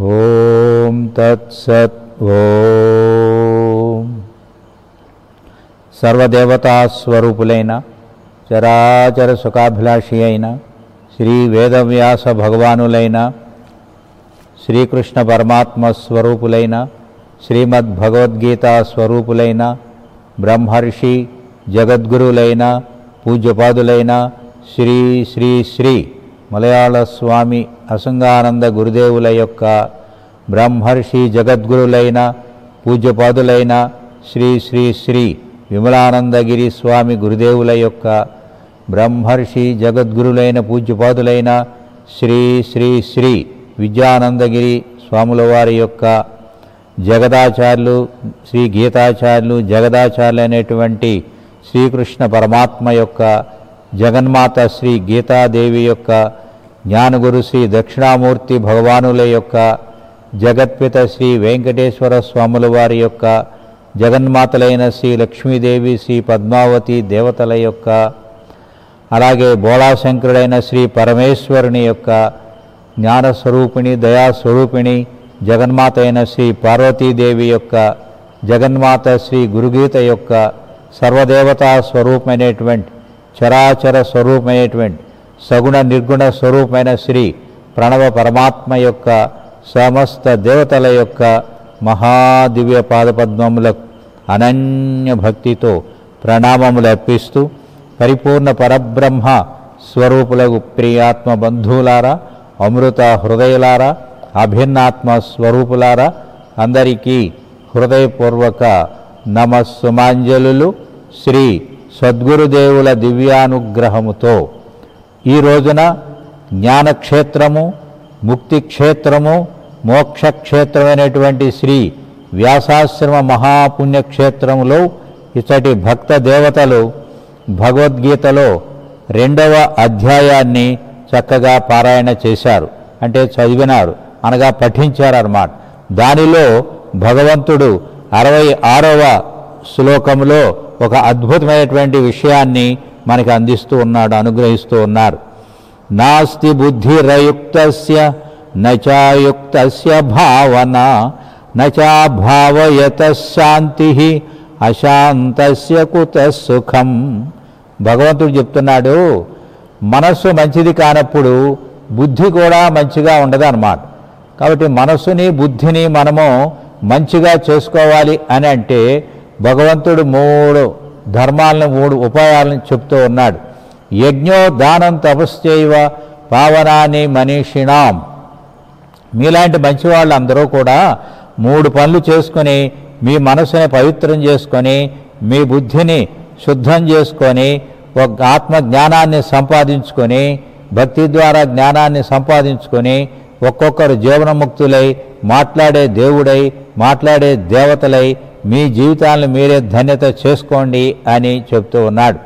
ఓం తత్సత్ ఓం సర్వదేవతాస్వరూపులైన చరాచర సుఖాభిలాషి అయిన శ్రీ వేదవ్యాస భగవానులైన శ్రీకృష్ణ పరమాత్మ స్వరూపులైన శ్రీమద్ భగవద్గీత స్వరూపులైన బ్రహ్మర్షి జగద్గురులైన పూజ్యపాదులైన శ్రీ శ్రీ శ్రీ మలయాళ స్వామి అసంగానంద గురుదేవుల యొక్క బ్రహ్మర్షి జగద్గురులైన పూజ్యపాదులైన శ్రీ శ్రీ శ్రీ విమలానందగిరి స్వామి గురుదేవుల యొక్క బ్రహ్మర్షి జగద్గురులైన పూజ్యపాదులైన శ్రీ శ్రీ శ్రీ విద్యానందగిరి స్వాముల వారి యొక్క జగదాచార్యులు శ్రీ గీతాచార్యులు జగదాచార్యులు అనేటువంటి శ్రీకృష్ణ పరమాత్మ యొక్క జగన్మాత శ్రీ గీతాదేవి యొక్క జ్ఞానగురు శ్రీ దక్షిణామూర్తి భగవానుల యొక్క జగత్పిత శ్రీ వెంకటేశ్వర స్వాముల వారి యొక్క జగన్మాతలైన శ్రీ లక్ష్మీదేవి శ్రీ పద్మావతి దేవతల యొక్క అలాగే బోళాశంకరుడైన శ్రీ పరమేశ్వరుని యొక్క జ్ఞానస్వరూపిణి దయాస్వరూపిణి జగన్మాత అయిన శ్రీ పార్వతీదేవి యొక్క జగన్మాత శ్రీ గురుగీత యొక్క సర్వదేవతా స్వరూపమైనటువంటి చరాచర స్వరూపమైనటువంటి సగుణ నిర్గుణ స్వరూపమైన శ్రీ ప్రణవ పరమాత్మ యొక్క సమస్త దేవతల యొక్క మహాదివ్య పాదపద్మములకు అనన్య భక్తితో ప్రణామములు అర్పిస్తూ పరిపూర్ణ పరబ్రహ్మ స్వరూపులకు ప్రియాత్మ బంధువులారా అమృత హృదయులారా అభిన్నాత్మ స్వరూపులారా అందరికీ హృదయపూర్వక నమస్సుమాంజలులు. శ్రీ సద్గురుదేవుల దివ్యానుగ్రహముతో ఈ రోజున జ్ఞానక్షేత్రము ముక్తి క్షేత్రము మోక్షక్షేత్రమైనటువంటి శ్రీ వ్యాసాశ్రమ మహాపుణ్యక్షేత్రములో ఇచ్చటి భక్త దేవతలు భగవద్గీతలో రెండవ అధ్యాయాన్ని చక్కగా పారాయణ చేశారు. అంటే చదివినారు. అనగా పఠించారు అన్నమాట దానిలో భగవంతుడు అరవై ఆరవ శ్లోకంలో ఒక అద్భుతమైనటువంటి విషయాన్ని మనకి అందిస్తూ ఉన్నాడు అనుగ్రహిస్తూ ఉన్నారు. నాస్తి బుద్ధిరయుక్త నచాయుక్త భావన నచాభావయత శాంతి అశాంతస్య కుత సుఖం. భగవంతుడు చెప్తున్నాడు మనస్సు మంచిది కానప్పుడు బుద్ధి కూడా మంచిగా ఉండదు అన్నమాట కాబట్టి మనస్సుని బుద్ధిని మనము మంచిగా చేసుకోవాలి అని అంటే భగవంతుడు మూడు ధర్మాలను మూడు ఉపాయాలను చెప్తూ ఉన్నాడు. యజ్ఞో దానం తపశ్చైవ పావనాని మనీషిణాం. మీలాంటి మంచివాళ్ళు అందరూ కూడా మూడు పనులు చేసుకొని మీ మనసుని పవిత్రం చేసుకొని మీ బుద్ధిని శుద్ధం చేసుకొని ఒక ఆత్మ జ్ఞానాన్ని సంపాదించుకొని భక్తి ద్వారా జ్ఞానాన్ని సంపాదించుకొని ఒక్కొక్కరు జీవనముక్తులై మాట్లాడే దేవుడై మాట్లాడే దేవతలై మీ జీవితాలను మీరే ధన్యత చేసుకోండి అని చెప్తూ ఉన్నాడు.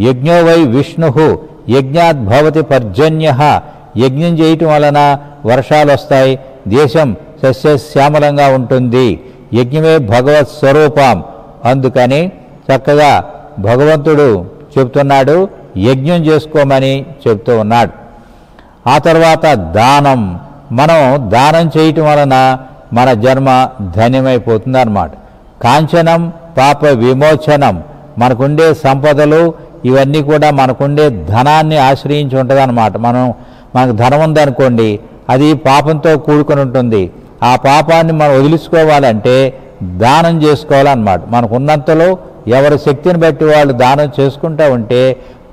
యజ్ఞో వై విష్ణు యజ్ఞాత్ భవతి పర్జన్య. యజ్ఞం చేయటం వలన వర్షాలు వస్తాయి. దేశం సస్యశ్యామలంగా ఉంటుంది. యజ్ఞమే భగవత్ స్వరూపం. అందుకని చక్కగా భగవంతుడు చెప్తున్నాడు యజ్ఞం చేసుకోమని చెప్తూ ఉన్నాడు. ఆ తర్వాత దానం. మనం దానం చేయటం వలన మన జన్మ ధన్యమైపోతుంది అన్నమాట కాంచనం పాప విమోచనం. మనకుండే సంపదలు ఇవన్నీ కూడా మనకుండే ధనాన్ని ఆశ్రయించి ఉంటుంది అనమాట మనం మనకు ధనం ఉందనుకోండి అది పాపంతో కూడుకొని ఉంటుంది. ఆ పాపాన్ని మనం వదిలించుకోవాలంటే దానం చేసుకోవాలన్నమాట. మనకున్నంతలో ఎవరి శక్తిని బట్టి వాళ్ళు దానం చేసుకుంటూ ఉంటే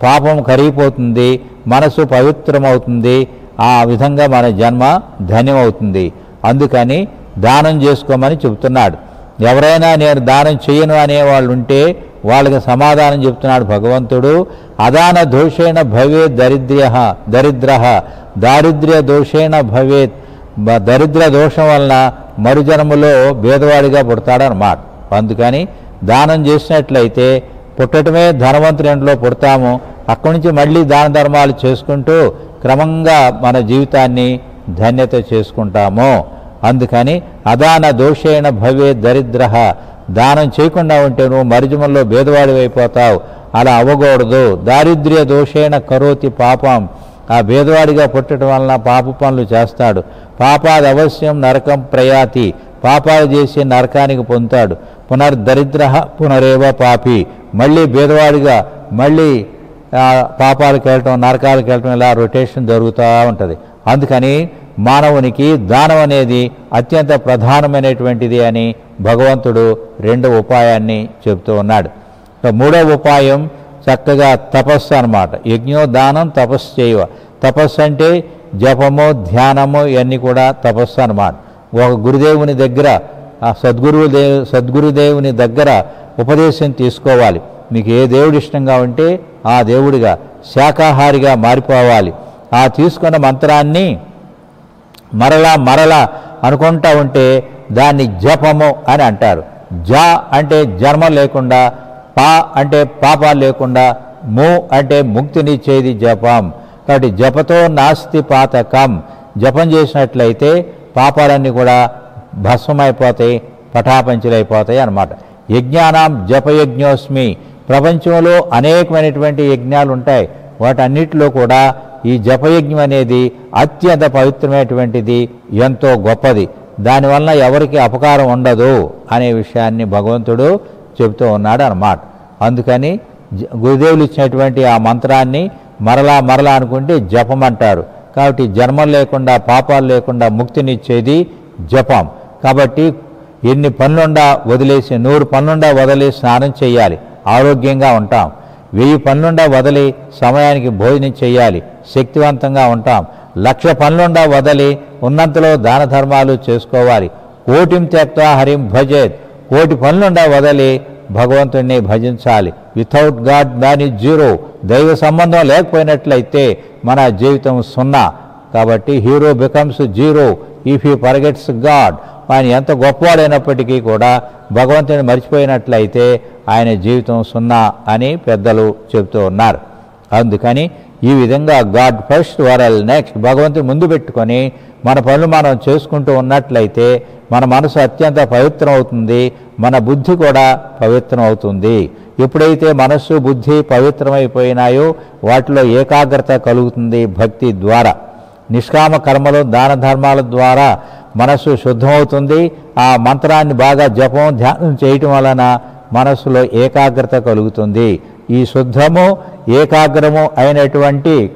పాపం కరిగిపోతుంది మనసు పవిత్రమవుతుంది ఆ విధంగా మన జన్మ ధన్యమవుతుంది. అందుకని దానం చేసుకోమని చెబుతున్నాడు. ఎవరైనా నేను దానం చేయను అనేవాళ్ళు ఉంటే వాళ్ళకి సమాధానం చెప్తున్నాడు భగవంతుడు. అదాన దోషేణ భవేత్ దరిద్ర్య దరిద్ర. దారిద్ర్య దోషేణ భవేత్. దరిద్ర దోషం వలన మరుజన్మలో భేదవాడిగా పుడతాడనమాట అందుకని దానం చేసినట్లయితే పుట్టటమే ధనవంతుని ఇంట్లో పుడతాము. అక్కడి నుంచి మళ్ళీ దాన ధర్మాలు చేసుకుంటూ క్రమంగా మన జీవితాన్ని ధన్యత చేసుకుంటాము. అందుకని అదాన దోషేణ భవే దరిద్ర. దానం చేయకుండా ఉంటే నువ్వు మరిజమంలో భేదవాడి అయిపోతావు. అలా అవ్వకూడదు. దారిద్ర్య దోషేణ కరోతి పాపం. ఆ భేదవాడిగా పుట్టడం వలన పాప పనులు చేస్తాడు. పాపాది అవశ్యం నరకం ప్రయాతి. పాపాలు చేసి నరకానికి పొందుతాడు. పునర్దరిద్ర పునరేవ పాపి. మళ్ళీ భేదవాడిగా మళ్ళీ పాపాలకు వెళ్ళటం నరకాలకు వెళ్ళటం ఇలా రొటేషన్ జరుగుతూ ఉంటుంది. అందుకని మానవునికి దానం అనేది అత్యంత ప్రధానమైనటువంటిది అని భగవంతుడు రెండో ఉపాయాన్ని చెబుతూ ఉన్నాడు. మూడో మూడవ ఉపాయం చక్కగా తపస్సు అనమాట యజ్ఞో దానం తపస్సు చేయవ. తపస్సు అంటే జపము ధ్యానము ఇవన్నీ కూడా తపస్సు అనమాట ఒక గురుదేవుని దగ్గర ఆ సద్గురువు దేవు సద్గురుదేవుని దగ్గర ఉపదేశం తీసుకోవాలి. మీకు ఏ దేవుడు ఇష్టంగా ఉంటే ఆ దేవుడిగా శాకాహారిగా మారిపోవాలి. ఆ తీసుకున్న మంత్రాన్ని మరలా మరలా అనుకుంటా ఉంటే దాన్ని జపము అని అంటారు. జ అంటే జన్మ లేకుండా పా అంటే పాపాలు లేకుండా ము అంటే ముక్తినిచ్చేది జపం. కాబట్టి జపతో నాస్తి పాతకం. జపం చేసినట్లయితే పాపాలన్నీ కూడా భస్మమైపోతాయి పటాపంచులైపోతాయి అన్నమాట. యజ్ఞానం జపయజ్ఞోస్మి. ప్రపంచంలో అనేకమైనటువంటి యజ్ఞాలు ఉంటాయి వాటన్నిటిలో కూడా ఈ జపయజ్ఞం అనేది అత్యంత పవిత్రమైనటువంటిది ఎంతో గొప్పది. దానివల్ల ఎవరికి అపకారం ఉండదు అనే విషయాన్ని భగవంతుడు చెబుతూ ఉన్నాడు అన్నమాట అందుకని జ- గురుదేవులు ఇచ్చినటువంటి ఆ మంత్రాన్ని మరలా మరలా అనుకుంటే జపం అంటారు. కాబట్టి జన్మలు లేకుండా పాపాలు లేకుండా ముక్తినిచ్చేది జపం. కాబట్టి ఎన్ని పనులుండా వదిలేసి నూరు పనులుండా వదిలేసి స్నానం చేయాలి. ఆరోగ్యంగా ఉంటాం. వెయ్యి పనులుండా వదిలి సమయానికి భోజనం చేయాలి. శక్తివంతంగా ఉంటాం. లక్ష పనులుండా వదిలి ఉన్నంతలో దాన ధర్మాలు చేసుకోవాలి. కోటిం త్యక్త హరిం భజేత్. కోటి పనులుండా వదిలి భగవంతుడిని భజించాలి. Without god man is zero. దైవ సంబంధం లేకపోయినట్లయితే మన జీవితం సున్నా. కాబట్టి hero becomes zero. If you forgets god. ఆయన ఎంత గొప్పవాడైనప్పటికీ కూడా భగవంతుని మర్చిపోయినట్లయితే ఆయన జీవితం సున్నా అని పెద్దలు చెబుతూ ఉన్నారు. అందుకని ఈ విధంగా గాడ్ ఫస్ట్ వరల్ నెక్స్ట్ భగవంతుని ముందు పెట్టుకొని మన పనులు మనం చేసుకుంటూ ఉన్నట్లయితే మన మనసు అత్యంత పవిత్రం అవుతుంది మన బుద్ధి కూడా పవిత్రం అవుతుంది ఎప్పుడైతే మనస్సు బుద్ధి పవిత్రమైపోయినాయో వాటిలో ఏకాగ్రత కలుగుతుంది భక్తి ద్వారా. నిష్కామ కర్మలు దాన ధర్మాల ద్వారా మనస్సు శుద్ధమవుతుంది. ఆ మంత్రాన్ని బాగా జపం ధ్యానం చేయటం వలన మనస్సులో ఏకాగ్రత కలుగుతుంది. ఈ శుద్ధము ఏకాగ్రము అయినటువంటి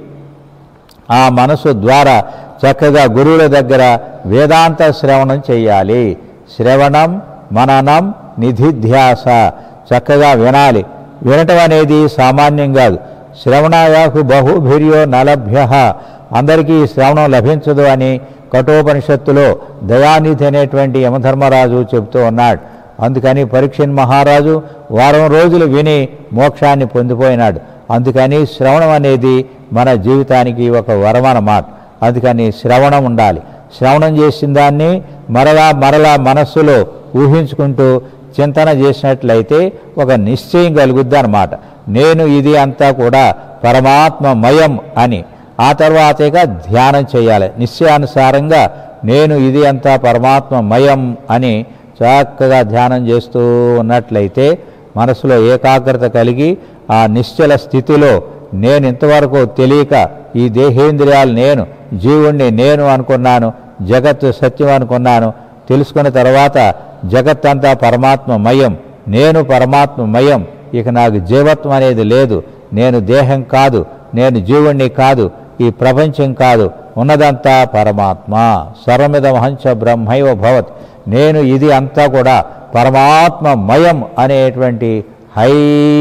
ఆ మనసు ద్వారా చక్కగా గురువుల దగ్గర వేదాంత శ్రవణం చేయాలి. శ్రవణం మననం నిధిధ్యాస చక్కగా వినాలి. వినటం అనేది సామాన్యం కాదు. శ్రవణాయాహు బహుభిర్యో నలభ్య అందరికీ శ్రవణం లభించదు అని కఠోపనిషత్తులో దయానిధి అనేటువంటి యమధర్మరాజు చెబుతూ ఉన్నాడు. అందుకని పరీక్షణ్ మహారాజు వారం రోజులు విని మోక్షాన్ని పొందిపోయినాడు. అందుకని శ్రవణం అనేది మన జీవితానికి ఒక వరం అన్నమాట అందుకని శ్రవణం ఉండాలి. శ్రవణం చేసిన దాన్ని మరలా మరలా మనస్సులో ఊహించుకుంటూ చింతన చేసినట్లయితే ఒక నిశ్చయం కలుగుద్ది అనమాట నేను ఇది అంతా కూడా పరమాత్మమయం అని ఆ తర్వాత ఇక ధ్యానం చేయాలి. నిశ్చయానుసారంగా నేను ఇది అంతా పరమాత్మ మయం అని చక్కగా ధ్యానం చేస్తూ ఉన్నట్లయితే మనసులో ఏకాగ్రత కలిగి ఆ నిశ్చల స్థితిలో నేను ఇంతవరకు తెలియక ఈ దేహేంద్రియాలు నేను జీవుణ్ణి నేను అనుకున్నాను జగత్తు సత్యం అనుకున్నాను తెలుసుకున్న తర్వాత జగత్ అంతా పరమాత్మ పరమాత్మమయం నేను పరమాత్మమయం ఇక నాకు జీవత్వం అనేది లేదు నేను దేహం కాదు నేను జీవుణ్ణి కాదు ఈ ప్రపంచం కాదు ఉన్నదంతా పరమాత్మ. సర్వమిదం హంచ బ్రహ్మైవ భవత్. నేను ఇది అంతా కూడా పరమాత్మ మయం అనేటువంటి హై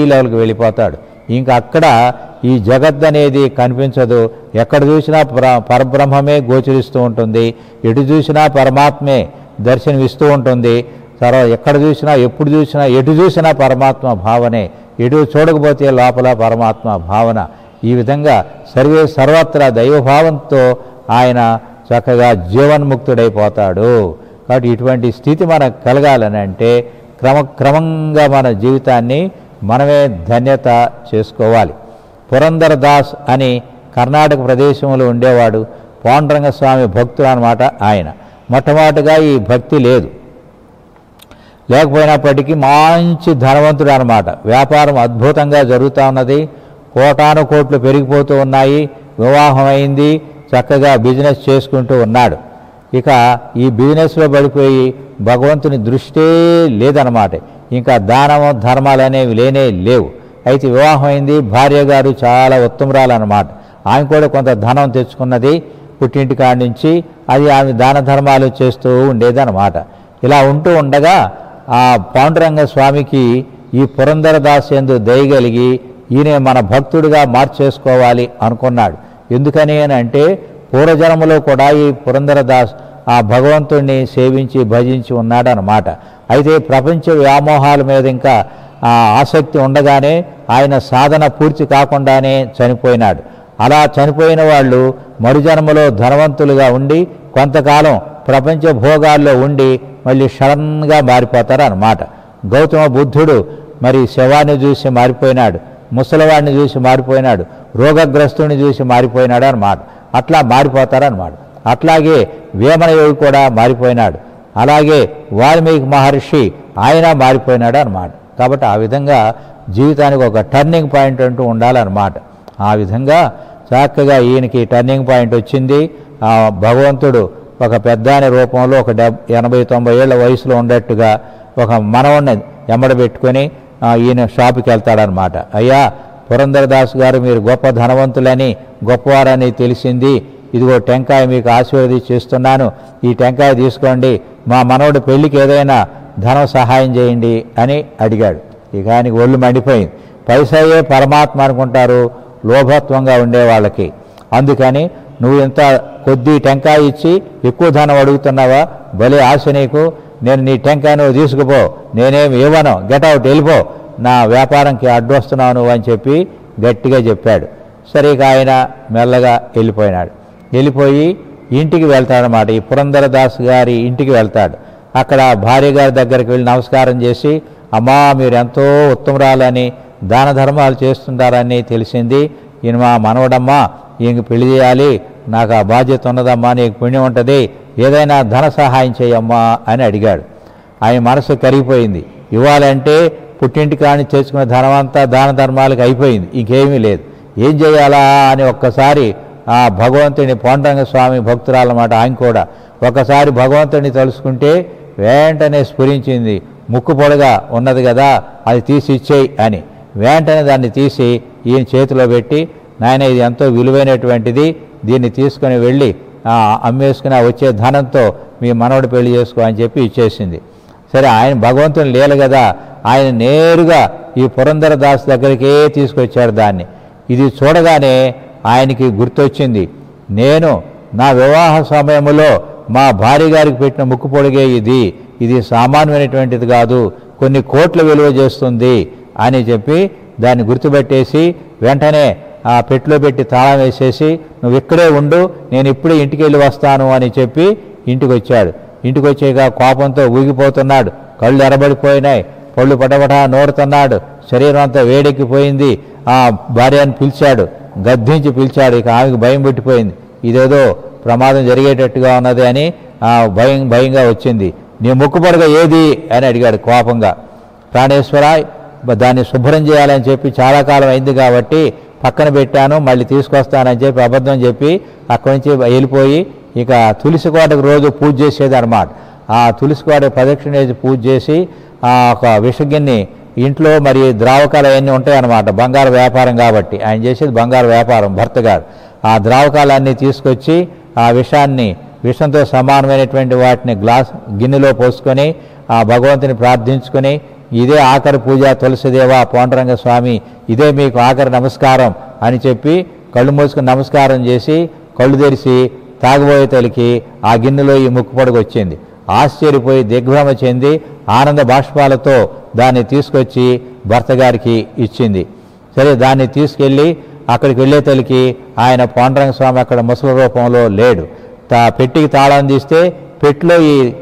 లెవెల్కి వెళ్ళిపోతాడు. ఇంకా అక్కడ ఈ జగత్ అనేది కనిపించదు. ఎక్కడ చూసినా పరబ్రహ్మమే గోచరిస్తూ ఉంటుంది. ఎటు చూసినా పరమాత్మే దర్శనమిస్తూ ఉంటుంది. తర్వాత ఎక్కడ చూసినా ఎప్పుడు చూసినా ఎటు చూసినా పరమాత్మ భావనే. ఎటు చూడకపోతే లోపల పరమాత్మ భావన. ఈ విధంగా సర్వే సర్వత్రా దైవభావంతో ఆయన చక్కగా జీవన్ముక్తుడైపోతాడు. కాబట్టి ఇటువంటి స్థితి మనకు కలగాలని అంటే క్రమక్రమంగా మన జీవితాన్ని మనమే ధన్యత చేసుకోవాలి. పురందర్ దాస్ అని కర్ణాటక ప్రదేశంలో ఉండేవాడు పాండురంగ స్వామి భక్తుడు అనమాట ఆయన. మొట్టమొదటిగా ఈ భక్తి లేదు. లేకపోయినప్పటికీ మంచి ధనవంతుడు అనమాట వ్యాపారం అద్భుతంగా జరుగుతూ ఉన్నది. కోటాను కోట్లు పెరిగిపోతూ ఉన్నాయి వివాహం అయింది చక్కగా బిజినెస్ చేసుకుంటూ ఉన్నాడు. ఇక ఈ బిజినెస్లో పడిపోయి భగవంతుని దృష్టే లేదనమాట ఇంకా దానము ధర్మాలు అనేవి లేనే లేవు. అయితే వివాహం అయింది భార్య గారు చాలా ఉత్తమరాలన్నమాట. ఆమె కూడా కొంత ధనం తెచ్చుకున్నది పుట్టింటి కాడి నుంచి అది ఆమె దాన ధర్మాలు చేస్తూ ఉండేదన్నమాట. ఇలా ఉంటూ ఉండగా ఆ పాండురంగ స్వామికి ఈ పురంధరదాస్ ఎందు దయగలిగి ఈయన మన భక్తుడిగా మార్చేసుకోవాలి అనుకున్నాడు. ఎందుకని అని అంటే పూర్వజన్మలో కూడా ఈ పురంధరదాస్ ఆ భగవంతుణ్ణి సేవించి భజించి ఉన్నాడనమాట అయితే ప్రపంచ వ్యామోహాల మీద ఇంకా ఆ ఆసక్తి ఉండగానే ఆయన సాధన పూర్తి కాకుండానే చనిపోయినాడు. అలా చనిపోయిన వాళ్ళు మరుజన్మలో ధనవంతులుగా ఉండి కొంతకాలం ప్రపంచ భోగాల్లో ఉండి మళ్ళీ షడన్గా మారిపోతారు అన్నమాట గౌతమ బుద్ధుడు మరి శవాన్ని చూసి మారిపోయినాడు. ముసలివాడిని చూసి మారిపోయినాడు రోగగ్రస్తుని చూసి మారిపోయినాడు అన్నమాట. అట్లా మారిపోతారన్నమాట. అట్లాగే వేమనయోగి కూడా మారిపోయినాడు. అలాగే వాల్మీకి మహర్షి ఆయన మారిపోయినాడు అన్నమాట. కాబట్టి ఆ విధంగా జీవితానికి ఒక టర్నింగ్ పాయింట్ అంటూ ఉండాలన్నమాట. ఆ విధంగా చక్కగా ఈయనకి టర్నింగ్ పాయింట్ వచ్చింది. ఆ భగవంతుడు ఒక పెద్దాని రూపంలో ఒక డెబ్ ఎనభై తొంభై ఏళ్ళ వయసులో ఉండేట్టుగా ఒక మనవణ్ణి ఎమ్మడబెట్టుకొని ఈయన షాపుకి వెళ్తాడనమాట అయ్యా పురంధరదాస్ గారు మీరు గొప్ప ధనవంతులని గొప్పవారని తెలిసింది. ఇదిగో టెంకాయ మీకు ఆశీర్వది చేస్తున్నాను. ఈ టెంకాయ తీసుకోండి. మా మనవడు పెళ్ళికి ఏదైనా ధనం సహాయం చేయండి అని అడిగాడు. ఇక ఆయనకి ఒళ్ళు మండిపోయింది. పైసయే పరమాత్మ అనుకుంటారు లోభత్వంగా ఉండే వాళ్ళకి. అందుకని నువ్వు ఇంత కొద్ది టెంకాయ ఇచ్చి ఎక్కువ ధనం అడుగుతున్నావా? భలే ఆశ నీకు. నేను నీ టెంకాయ నువ్వు తీసుకుపో నేనేమి ఇవ్వను. గెటౌట్ వెళ్ళిపో. నా వ్యాపారంకి అడ్డు వస్తున్నాను అని చెప్పి గట్టిగా చెప్పాడు. సరే ఆయన మెల్లగా వెళ్ళిపోయినాడు. వెళ్ళిపోయి ఇంటికి వెళ్తాడనమాట ఈ పురంధరదాస్ గారి ఇంటికి వెళ్తాడు. అక్కడ భార్య గారి దగ్గరికి వెళ్ళి నమస్కారం చేసి అమ్మా మీరు ఎంతో ఉత్తమరాలని దాన ధర్మాలు చేస్తుంటారని తెలిసింది. ఈయన మా మనవడమ్మా ఈయనకి పెళ్ళి చేయాలి. నాకు ఆ బాధ్యత ఉన్నదమ్మా నీకు పుణ్యం ఉంటుంది ఏదైనా ధన సహాయం చేయమ్మా అని అడిగాడు. ఆయన మనసు కరిగిపోయింది. ఇవ్వాలంటే పుట్టింటి కాని చేసుకున్న ధనమంతా దాన ధర్మాలకు అయిపోయింది ఇంకేమీ లేదు. ఏం చేయాలా అని ఒక్కసారి ఆ భగవంతుని పాండురంగ స్వామి భక్తురాలన్నమాట ఆయన కూడా ఒకసారి భగవంతుని తలుసుకుంటే వెంటనే స్ఫురించింది. ముక్కు పొడగా ఉన్నది కదా అది తీసి ఇచ్చేయి అని. వెంటనే దాన్ని తీసి ఈయన చేతిలో పెట్టి నాయన ఇది ఎంతో విలువైనటువంటిది దీన్ని తీసుకొని వెళ్ళి అమ్మేసుకుని ఆ వచ్చే ధనంతో మీ మనవడు పెళ్ళి చేసుకో అని చెప్పి ఇచ్చేసింది. సరే ఆయన భగవంతుని లేలు కదా ఆయన నేరుగా ఈ పురంధరదాస్ దగ్గరికే తీసుకొచ్చాడు దాన్ని. ఇది చూడగానే ఆయనకి గుర్తొచ్చింది నేను నా వివాహ సమయంలో మా భార్య గారికి పెట్టిన ముక్కు పొడిగే ఇది ఇది సామాన్యమైనటువంటిది కాదు కొన్ని కోట్ల విలువ చేస్తుంది అని చెప్పి దాన్ని గుర్తుపెట్టేసి వెంటనే ఆ పెట్టులో పెట్టి తాళం వేసేసి నువ్వు ఇక్కడే ఉండు నేను ఇప్పుడే ఇంటికి వెళ్ళి వస్తాను అని చెప్పి ఇంటికి వచ్చాడు ఇంటికి వచ్చాక కోపంతో ఊగిపోతున్నాడు. కళ్ళు ఎరబడిపోయినాయి. పళ్ళు పటపట నోరుతున్నాడు. శరీరం అంతా వేడెక్కిపోయింది. ఆ భార్యను పిలిచాడు. గద్దించి పిలిచాడు. ఇక ఆమెకు భయం పెట్టిపోయింది. ఇదేదో ప్రమాదం జరిగేటట్టుగా ఉన్నది అని ఆ భయం భయంగా వచ్చింది. నీ ముక్కుపడగ ఏది? అని అడిగాడు కోపంగా. ప్రాణేశ్వర దాన్ని శుభ్రం చేయాలని చెప్పి చాలా కాలం అయింది కాబట్టి పక్కన పెట్టాను మళ్ళీ తీసుకొస్తానని చెప్పి అబద్ధం చెప్పి అక్కడి నుంచి వెళ్ళిపోయి ఇక తులసి కోటకు రోజు పూజ చేసేది అనమాట ఆ తులసి కోట ప్రదక్షిణ చేసి పూజ చేసి ఆ ఒక విషగిన్ని ఇంట్లో మరి ద్రావకాలు అవన్నీ ఉంటాయన్నమాట బంగారు వ్యాపారం కాబట్టి. ఆయన చేసేది బంగారు వ్యాపారం భర్త గారు. ఆ ద్రావకాలన్నీ తీసుకొచ్చి ఆ విషాన్ని విషంతో సమానమైనటువంటి వాటిని గ్లాస్ గిన్నెలో పోసుకొని ఆ భగవంతుని ప్రార్థించుకొని ఇదే ఆఖరి పూజ తులసిదేవ పోండరంగ స్వామి ఇదే మీకు ఆఖరి నమస్కారం అని చెప్పి కళ్ళు మూసుకుని నమస్కారం చేసి కళ్ళు తెరిచి తాగబోయే తలికి ఆ గిన్నెలో ఈ ముక్కు వచ్చింది. ఆశ్చర్యపోయి దిగ్భ్రమ చెంది ఆనంద బాష్పాలతో దాన్ని తీసుకొచ్చి భర్త గారికి ఇచ్చింది. సరే దాన్ని తీసుకెళ్ళి అక్కడికి వెళ్ళే తలికి ఆయన పాండరంగ స్వామి అక్కడ ముసలి రూపంలో లేడు. తా పెట్టికి తాళం తీస్తే పెట్టిలో ఈ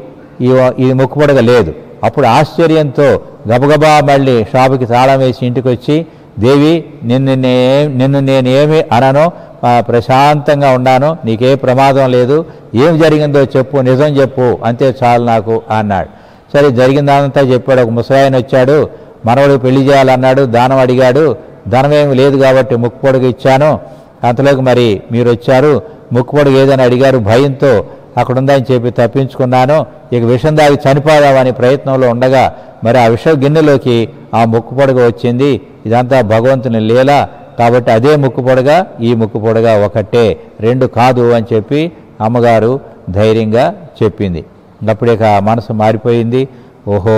ఈ ఈ లేదు. అప్పుడు ఆశ్చర్యంతో గబగబా మళ్ళీ షాపుకి తాళం వేసి ఇంటికి వచ్చి దేవి నిన్ను నే నిన్ను నేను ఏమి అనను? ప్రశాంతంగా ఉన్నాను నీకే ప్రమాదం లేదు. ఏం జరిగిందో చెప్పు నిజం చెప్పు. అంతే చాలు నాకు అన్నాడు. సరే జరిగిందంతా చెప్పాడు. ఒక ముసలాయన వచ్చాడు. మనవడికి పెళ్ళి చేయాలన్నాడు. దానం అడిగాడు. ధనం ఏమి లేదు కాబట్టి ముక్కు పొడుగు ఇచ్చాను. అంతలోకి మరి మీరు వచ్చారు. ముక్కు పొడుగు ఏదని అడిగారు భయంతో. అక్కడ ఉందని చెప్పి తప్పించుకున్నాను. ఇక విషం దాగి చనిపోదామని ప్రయత్నంలో ఉండగా మరి ఆ విష గిన్నెలోకి ఆ ముక్కు పొడగ వచ్చింది. ఇదంతా భగవంతుని లీల. కాబట్టి అదే ముక్కు పొడగ ఈ ముక్కు పొడగ ఒకటే రెండు కాదు అని చెప్పి అమ్మగారు ధైర్యంగా చెప్పింది. అప్పుడే ఆ మనసు మారిపోయింది. ఓహో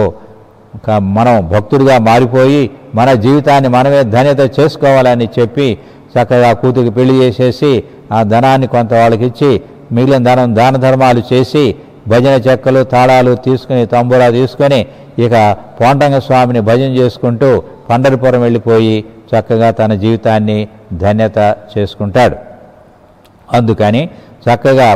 మనం భక్తుడిగా మారిపోయి మన జీవితాన్ని మనమే ధన్యత చేసుకోవాలని చెప్పి చక్కగా కూతురికి పెళ్ళి చేసేసి ఆ ధనాన్ని కొంత వాళ్ళకి ఇచ్చి మిగిలిన దానం దాన ధర్మాలు చేసి భజన చెక్కలు తాళాలు తీసుకుని తంబూరా తీసుకొని ఇక పోంటంగ స్వామిని భజన చేసుకుంటూ పండరిపురం వెళ్ళిపోయి చక్కగా తన జీవితాన్ని ధన్యత చేసుకుంటాడు. అందుకని చక్కగా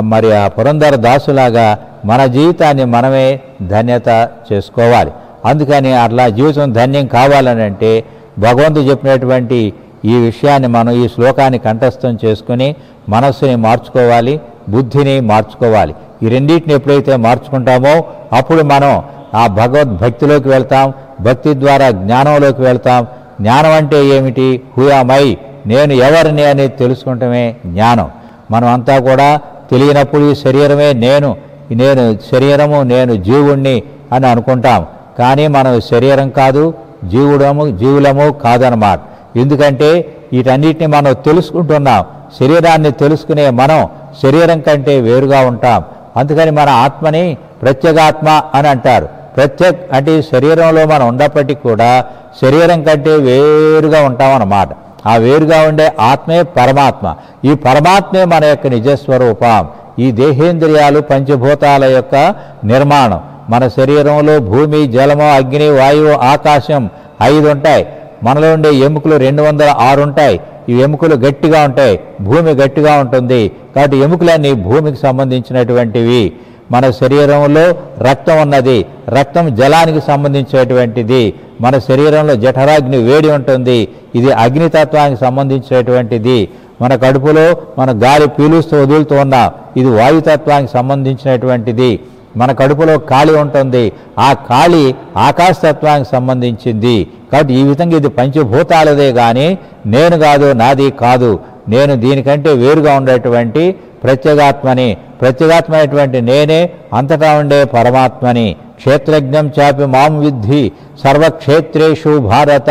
మరి ఆ పురంధర దాసులాగా మన జీవితాన్ని మనమే ధన్యత చేసుకోవాలి. అందుకని అట్లా జీవితం ధన్యం కావాలని అంటే భగవంతుడు చెప్పినటువంటి ఈ విషయాన్ని మనం ఈ శ్లోకాన్ని కంఠస్థం చేసుకుని మనస్సుని మార్చుకోవాలి బుద్ధిని మార్చుకోవాలి. ఈ రెండింటిని ఎప్పుడైతే మార్చుకుంటామో అప్పుడు మనం ఆ భగవద్భక్తిలోకి వెళ్తాం భక్తి ద్వారా జ్ఞానంలోకి వెళ్తాం. జ్ఞానం అంటే ఏమిటి? హుయామై నేను ఎవరిని అనేది తెలుసుకుంటమే జ్ఞానం. మనం అంతా కూడా తెలియనప్పుడు ఈ శరీరమే నేను నేను శరీరము నేను జీవుణ్ణి అని అనుకుంటాం. కానీ మనం శరీరం కాదు జీవుడము జీవులము కాదనమాట. ఎందుకంటే వీటన్నిటిని మనం తెలుసుకుంటున్నాం. శరీరాన్ని తెలుసుకునే మనం శరీరం కంటే వేరుగా ఉంటాం. అందుకని మన ఆత్మని ప్రత్యేగాత్మ అని అంటారు. ప్రత్యేక్ అంటే శరీరంలో మనం ఉన్నప్పటికీ కూడా శరీరం కంటే వేరుగా ఉంటామన్నమాట ఆ వేరుగా ఉండే ఆత్మే పరమాత్మ. ఈ పరమాత్మే మన యొక్క నిజస్వరూపం. ఈ దేహేంద్రియాలు పంచభూతాల యొక్క నిర్మాణం. మన శరీరంలో భూమి జలము అగ్ని వాయువు ఆకాశం ఐదు ఉంటాయి మనలో ఉండే ఎముకలు రెండు వందల ఆరు ఉంటాయి. ఈ ఎముకలు గట్టిగా ఉంటాయి. భూమి గట్టిగా ఉంటుంది. కాబట్టి ఎముకలన్నీ భూమికి సంబంధించినటువంటివి. మన శరీరంలో రక్తం ఉన్నది. రక్తం జలానికి సంబంధించినటువంటిది. మన శరీరంలో జఠరాగ్ని వేడి ఉంటుంది. ఇది అగ్నితత్వానికి సంబంధించినటువంటిది. మన కడుపులో మన గాలి పీలుస్తూ వదులుతూ ఉన్నాం. ఇది వాయుతత్వానికి సంబంధించినటువంటిది. మన కడుపులో ఖాళీ ఉంటుంది. ఆ ఖాళీ ఆకాశతత్వానికి సంబంధించింది. కాబట్టి ఈ విధంగా ఇది పంచభూతాలదే కానీ నేను కాదు నాది కాదు. నేను దీనికంటే వేరుగా ఉండేటువంటి ప్రత్యేగాత్మని ప్రత్యేగాత్మైనటువంటి నేనే అంతటా ఉండే పరమాత్మని. క్షేత్రజ్ఞం చాపి మాం విద్ధి. సర్వక్షేత్రేషు భారత.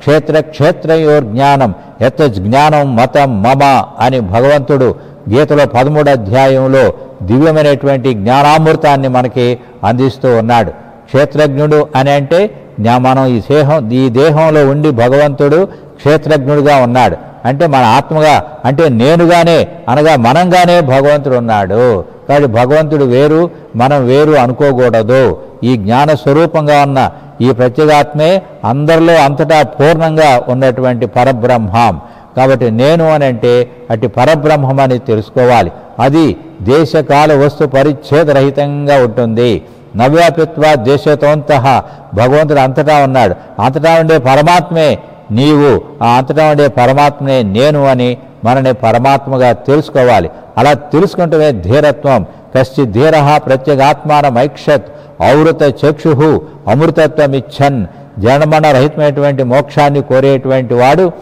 క్షేత్ర క్షేత్రయోర్ జ్ఞానం ఎత్త జ్ఞానం మతం మమ అని భగవంతుడు గీతలో పదమూడు అధ్యాయంలో దివ్యమైనటువంటి జ్ఞానామృతాన్ని మనకి అందిస్తూ ఉన్నాడు. క్షేత్రజ్ఞుడు అని అంటే జ్ఞా- మనం ఈ దేహం ఈ దేహంలో ఉండి భగవంతుడు క్షేత్రజ్ఞుడుగా ఉన్నాడు. అంటే మన ఆత్మగా అంటే నేనుగానే అనగా మనంగానే భగవంతుడు ఉన్నాడు. కాబట్టి భగవంతుడు వేరు మనం వేరు అనుకోకూడదు. ఈ జ్ఞాన స్వరూపంగా ఉన్న ఈ ప్రత్యేగాత్మే అందరిలో అంతటా పూర్ణంగా ఉన్నటువంటి పరబ్రహ్మం. కాబట్టి నేను అని అంటే అటు పరబ్రహ్మం అని తెలుసుకోవాలి. అది దేశకాల వస్తు పరిచ్ఛేదరహితంగా ఉంటుంది. నవ్యాపిత్వ దేశతోంత. భగవంతుడు అంతటా ఉన్నాడు. అంతటా ఉండే పరమాత్మే నీవు ఆ అంతటా ఉండే పరమాత్మనే నేను అని మనని పరమాత్మగా తెలుసుకోవాలి. అలా తెలుసుకుంటమే ధీరత్వం. కశ్చి ధీర ప్రత్యేగాత్మానమైక్షత్ ఔరత చక్షు అమృతత్వమిచ్చన్ జనమణ రహితమైనటువంటి మోక్షాన్ని కోరేటువంటి వాడు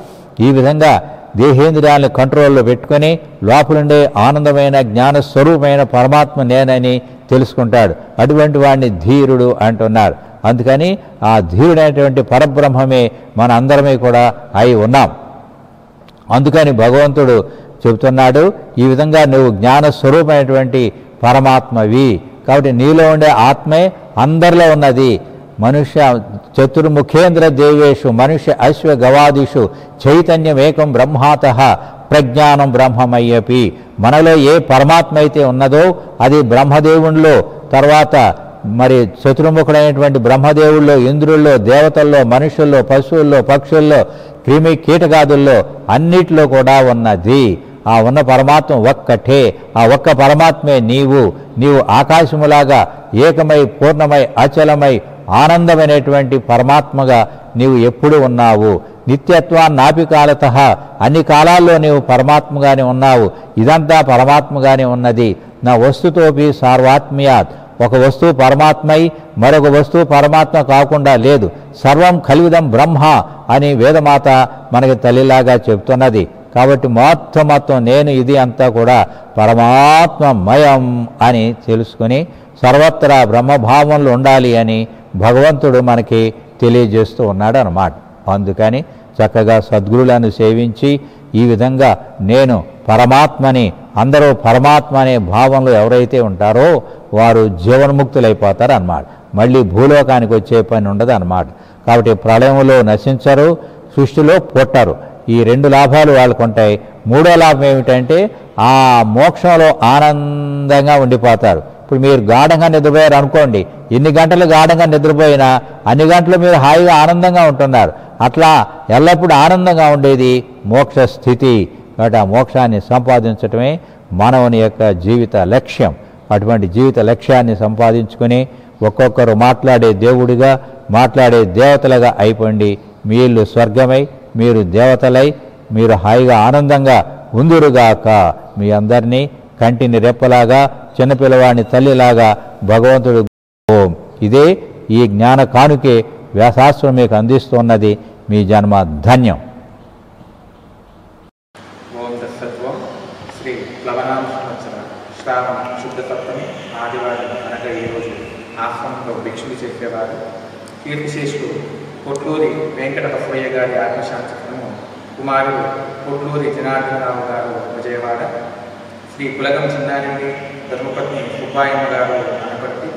ఈ విధంగా దేహేంద్రియాలను కంట్రోల్లో పెట్టుకొని లోపలుండే ఆనందమైన జ్ఞాన స్వరూపమైన పరమాత్మ నేనని తెలుసుకుంటాడు. అటువంటి వాడిని ధీరుడు అంటున్నారు. అందుకని ఆ ధీరుడైనటువంటి పరబ్రహ్మమే మన అందరమే కూడా అయి ఉన్నాం. అందుకని భగవంతుడు చెబుతున్నాడు ఈ విధంగా నువ్వు జ్ఞాన స్వరూపమైనటువంటి పరమాత్మవి. కాబట్టి నీలో ఉండే ఆత్మే అందరిలో ఉన్నది. మనుష్య చతుర్ముఖేంద్ర దేవేషు మనుష్య అశ్వ గవాదిషు చైతన్యమేకం బ్రహ్మాత ప్రజ్ఞానం బ్రహ్మమయ్యపి. మనలో ఏ పరమాత్మ అయితే ఉన్నదో అది బ్రహ్మదేవునిలో తర్వాత మరి చతుర్ముఖుడైనటువంటి బ్రహ్మదేవుల్లో ఇంద్రుల్లో దేవతల్లో మనుషుల్లో పశువుల్లో పక్షుల్లో క్రిమి కీటకాదుల్లో అన్నిటిలో కూడా ఉన్నది. ఆ ఉన్న పరమాత్మ ఒక్కటే. ఆ ఒక్క పరమాత్మే నీవు. నీవు ఆకాశములాగా ఏకమై పూర్ణమై అచలమై ఆనందమైనటువంటి పరమాత్మగా నీవు ఎప్పుడు ఉన్నావు? నిత్యత్వాన్నాపికాలత అన్ని కాలాల్లో నీవు పరమాత్మగానే ఉన్నావు. ఇదంతా పరమాత్మగానే ఉన్నది. నా వస్తుతోపి సార్వాత్మ్యాత్. ఒక వస్తువు పరమాత్మై మరొక వస్తువు పరమాత్మ కాకుండా లేదు. సర్వం కలివిదం బ్రహ్మ అని వేదమాత మనకి తల్లిలాగా చెప్తున్నది. కాబట్టి మొత్తం మొత్తం నేను ఇది అంతా కూడా పరమాత్మమయం అని తెలుసుకుని సర్వత్రా బ్రహ్మభావంలో ఉండాలి అని భగవంతుడు మనకి తెలియజేస్తూ ఉన్నాడు అన్నమాట అందుకని చక్కగా సద్గురులను సేవించి ఈ విధంగా నేను పరమాత్మని అందరూ పరమాత్మ అనే భావంలో ఎవరైతే ఉంటారో వారు జీవన్ముక్తులైపోతారు అన్నమాట మళ్ళీ భూలోకానికి వచ్చే పని ఉండదు అన్నమాట కాబట్టి ప్రళయంలో నశించరు సృష్టిలో పుట్టరు. ఈ రెండు లాభాలు వాళ్ళకు ఉంటాయి మూడో లాభం ఏమిటంటే ఆ మోక్షంలో ఆనందంగా ఉండిపోతారు. ఇప్పుడు మీరు గాఢంగా నిద్రపోయారు అనుకోండి. ఎన్ని గంటలు గాఢంగా నిద్రపోయినా అన్ని గంటలు మీరు హాయిగా ఆనందంగా ఉంటున్నారు. అట్లా ఎల్లప్పుడూ ఆనందంగా ఉండేది మోక్ష స్థితి. కాబట్టి ఆ మోక్షాన్ని సంపాదించటమే మానవుని యొక్క జీవిత లక్ష్యం. అటువంటి జీవిత లక్ష్యాన్ని సంపాదించుకొని ఒక్కొక్కరు మాట్లాడే దేవుడిగా మాట్లాడే దేవతలుగా అయిపోండి. మీళ్ళు స్వర్గమై మీరు దేవతలై మీరు హాయిగా ఆనందంగా ఉందురుగాక. మీ అందరినీ కంటిని రెప్పలాగా చిన్నపిల్లవాడిని తల్లిలాగా భగవంతుడు ఓం. ఇదే ఈ జ్ఞాన కానుకే వ్యాసాశ్రం మీకు అందిస్తున్నది. మీ జన్మ ధన్యం. ఓం శ్రీ ప్లవనామ శ్రావణ శుద్ధ సప్తమి ఆదివారం అనగా ఈరోజు ఆశ్రమంలో భిక్షులు చేసేవారు. కీర్తిశేషుడు కొట్లూరి వెంకట బసవయ్య గారి ఆత్మశాంతము కుమారుడు కొట్లూరి జనార్దనరావు గారు విజయవాడ. శ్రీ కులగం చిన్నారెడ్డి ధర్మపత్ని సుబ్బాయమ్మ గారు అనబట్టి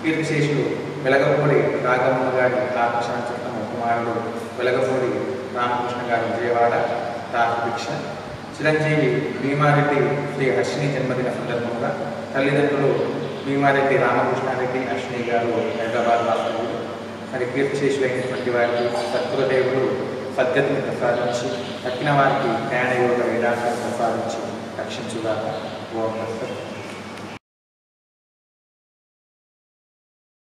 కీర్తిశేషుడు వెలగపూడి రాఘవమ్మ గారి ఆత్మశాంతికము కుమారుడు వెలగపూడి రామకృష్ణ గారి విజయవాడ రాజభిక్ష చిరంజీవి భీమారెడ్డి శ్రీ హర్షిని జన్మదిన సందర్భంగా తల్లిదండ్రులు భీమారెడ్డి రామకృష్ణారెడ్డి అశ్విని గారు హైదరాబాద్ వాస్తవులు మరి కీర్తిశేషులైనటువంటి వారికి సత్పురదేవులు పద్ధతిని ప్రసాదించి తక్కిన వారికి జ్ఞానయోగ వేదాంతం ప్రసాదించి action to that warm.